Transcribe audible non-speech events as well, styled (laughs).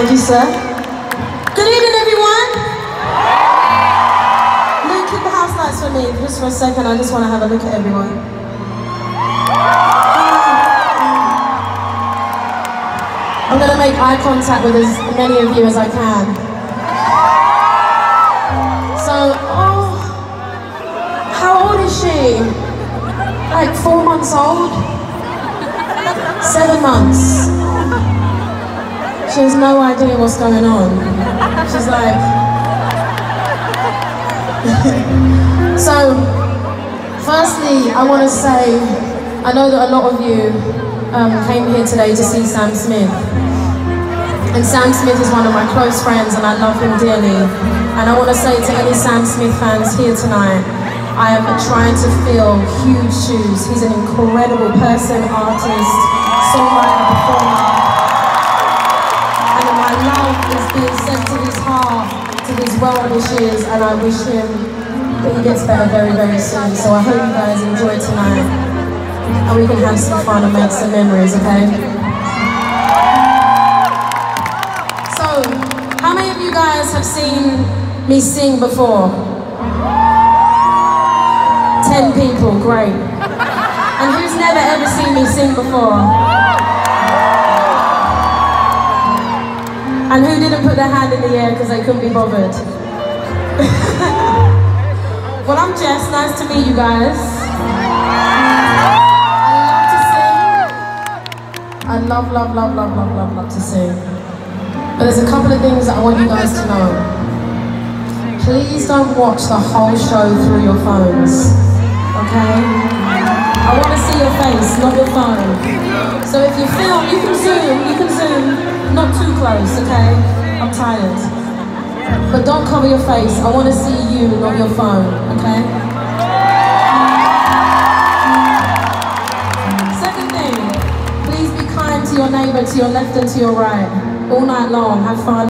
Thank you, sir. Good evening, everyone. Luke, keep the house lights for me just for a second. I just want to have a look at everyone. I'm going to make eye contact with as many of you as I can. So, oh, how old is she? Like four months old? Seven months. She has no idea what's going on. She's like... (laughs) so, firstly, I want to say, I know that a lot of you um, came here today to see Sam Smith. And Sam Smith is one of my close friends and I love him dearly. And I want to say to any Sam Smith fans here tonight, I am trying to fill huge shoes. He's an incredible person, artist, songwriter, being sent to his heart, to his well wishes, and I wish him that he gets better very, very soon. So I hope you guys enjoy tonight. And we can have some fun and make some memories, okay? So, how many of you guys have seen me sing before? Ten people, great. And who's never ever seen me sing before? And who didn't put their hand in the air because they couldn't be bothered? well, I'm Jess, nice to meet you guys. I love, to sing. I love, love, love, love, love, love love to sing. But there's a couple of things that I want you guys to know. Please don't watch the whole show through your phones, okay? I want to see your face, not your phone. So if you film, you can zoom, tired. But don't cover your face. I want to see you, not your phone, okay? Second thing, please be kind to your neighbor, to your left and to your right. All night long, have fun.